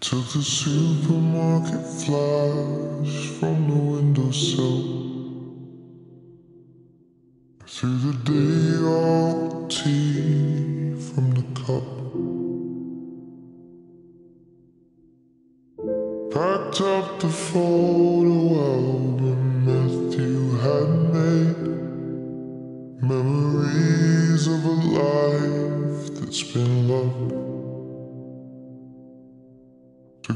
Took the supermarket flash from the windowsill. Threw the day old tea from the cup. Packed up the photo album Matthew had made. Memories of a life that's been loved.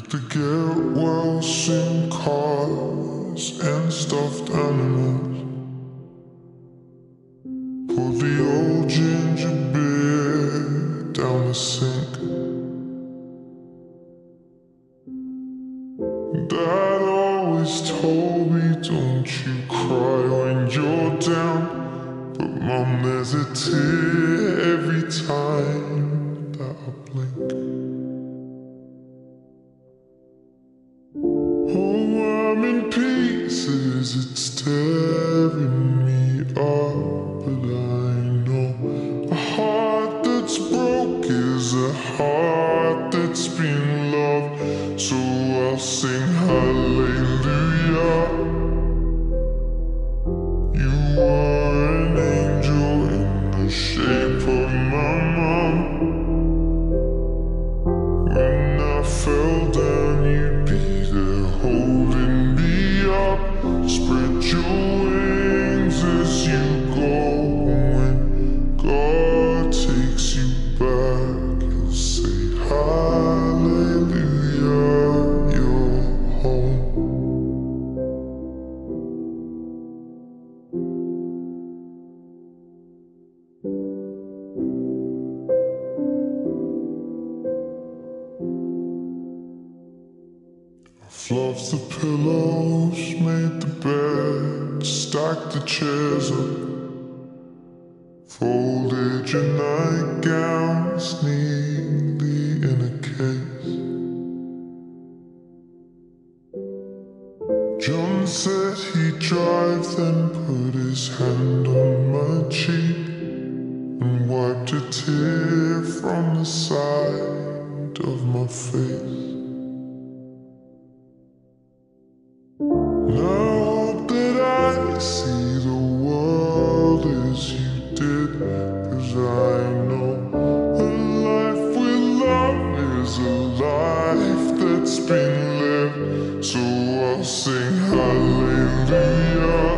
The get well soon cars and stuffed animals. Poured the old ginger beer down the sink. Dad always told me, don't you cry when you're down. But mom, there's a tear every time that I blink. Pieces, it's tearing me up, but I know a heart that's broke is a heart that's been loved. So I'll sing hallelujah. Fluffed the pillows, made the bed, stacked the chairs up, folded your nightgowns neatly in a case. John said he'd drive, then put his hand on my cheek and wiped a tear from the side of my face. See the world as you did, cause I know a life with love is a life that's been lived. So I'll sing hallelujah.